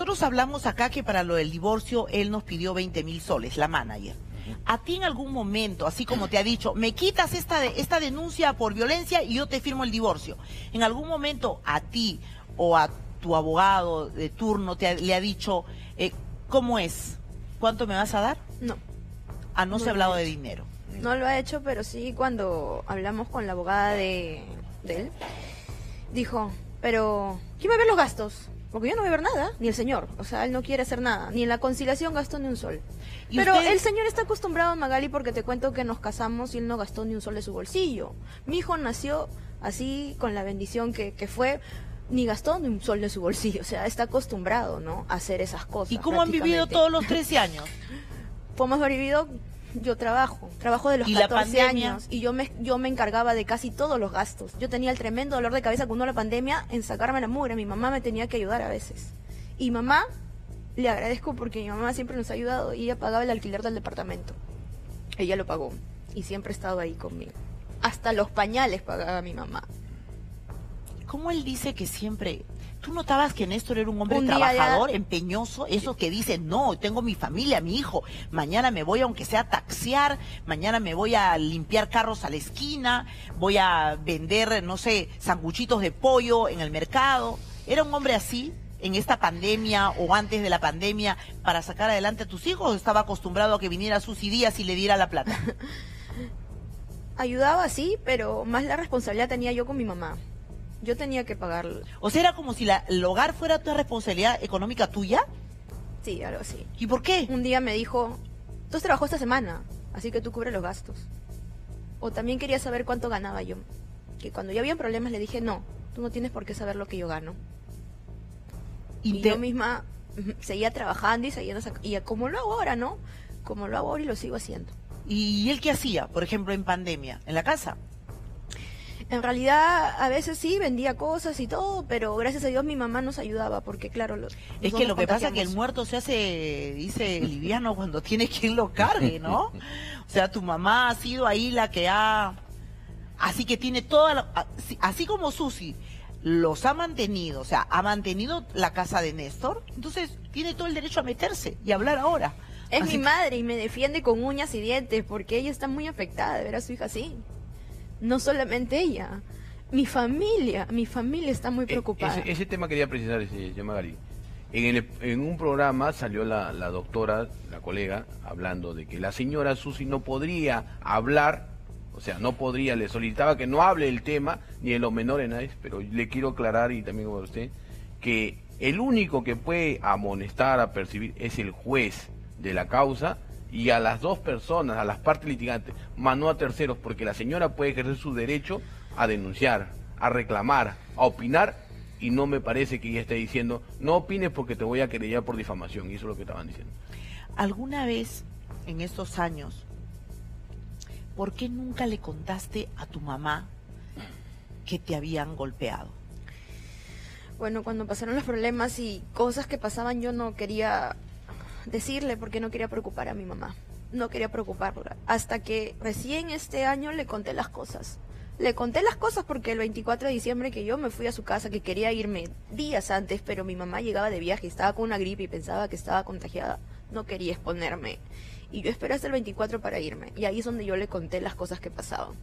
Nosotros hablamos acá que para lo del divorcio él nos pidió 20 mil soles, la manager. A ti en algún momento, así como te ha dicho, me quitas esta, esta denuncia por violencia y yo te firmo el divorcio. En algún momento a ti o a tu abogado de turno te le ha dicho, eh, ¿cómo es? ¿Cuánto me vas a dar? No. Ah, no, se ha hablado de dinero. No lo ha hecho, pero sí cuando hablamos con la abogada de, de él, dijo, pero ¿quién va a ver los gastos? Porque yo no voy a ver nada, ni el señor. O sea, él no quiere hacer nada. Ni en la conciliación gastó ni un sol. Pero el señor está acostumbrado, Magali, porque te cuento que nos casamos y él no gastó ni un sol de su bolsillo. Mi hijo nació así, con la bendición que, que fue, ni gastó ni un sol de su bolsillo. O sea, está acostumbrado, ¿no? A hacer esas cosas. ¿Y cómo han vivido todos los 13 años? Pues hemos vivido yo trabajo, trabajo de los 14 años y yo me, yo me encargaba de casi todos los gastos. Yo tenía el tremendo dolor de cabeza cuando la pandemia en sacarme la mugre. Mi mamá me tenía que ayudar a veces. Y mamá, le agradezco porque mi mamá siempre nos ha ayudado y ella pagaba el alquiler del departamento. Ella lo pagó y siempre ha estado ahí conmigo. Hasta los pañales pagaba mi mamá. ¿Cómo él dice que siempre ¿Tú notabas que Néstor era un hombre trabajador, empeñoso? Eso que dice, no, tengo mi familia, mi hijo, mañana me voy aunque sea a taxiar, mañana me voy a limpiar carros a la esquina, voy a vender, no sé, sanguchitos de pollo en el mercado. ¿Era un hombre así en esta pandemia o antes de la pandemia para sacar adelante a tus hijos o estaba acostumbrado a que viniera sus Díaz y le diera la plata? Ayudaba, sí, pero más la responsabilidad tenía yo con mi mamá. Yo tenía que pagarlo. O sea, era como si la, el hogar fuera tu responsabilidad económica tuya. Sí, algo así. ¿Y por qué? Un día me dijo, tú has trabajado esta semana, así que tú cubres los gastos. O también quería saber cuánto ganaba yo. Que cuando ya había problemas le dije, no, tú no tienes por qué saber lo que yo gano. Y, yo misma seguía trabajando y seguía, y como lo hago ahora, ¿no? Como lo hago ahora y lo sigo haciendo. ¿Y él qué hacía, por ejemplo, en pandemia? ¿En la casa? En realidad, a veces sí vendía cosas y todo, pero gracias a Dios mi mamá nos ayudaba, porque claro, es que lo que pasa es que el muerto se hace, dice liviano, cuando tiene quien lo cargue, ¿no? O sea, tu mamá ha sido ahí la que ha, así que tiene toda, así como Susi los ha mantenido, o sea, ha mantenido la casa de Néstor, entonces tiene todo el derecho a meterse y hablar ahora. Es mi madre y me defiende con uñas y dientes porque ella está muy afectada de ver a su hija así no solamente ella, mi familia, mi familia está muy eh, preocupada. ese, tema quería precisar, señor Magali. En, en, un programa salió la, doctora, la colega, hablando de que la señora Susi no podría hablar, o sea, no podría, le solicitaba que no hable el tema, ni de los menores, pero le quiero aclarar, y también con usted, que el único que puede amonestar, a percibir, es el juez de la causa, y a las dos personas, a las partes litigantes, más no a terceros, porque la señora puede ejercer su derecho a denunciar, a reclamar, a opinar, y no me parece que ella esté diciendo, no opines porque te voy a querellar por difamación, y eso es lo que estaban diciendo. ¿Alguna vez en estos años, por qué nunca le contaste a tu mamá que te habían golpeado? Bueno, cuando pasaron los problemas y cosas que pasaban, yo no quería decirle porque no quería preocupar a mi mamá. No quería preocuparla. Hasta que recién este año le conté las cosas. Le conté las cosas porque el 24 de diciembre que yo me fui a su casa, que quería irme días antes, pero mi mamá llegaba de viaje, estaba con una gripe y pensaba que estaba contagiada. No quería exponerme. Y yo esperé hasta el 24 para irme. Y ahí es donde yo le conté las cosas que pasaban.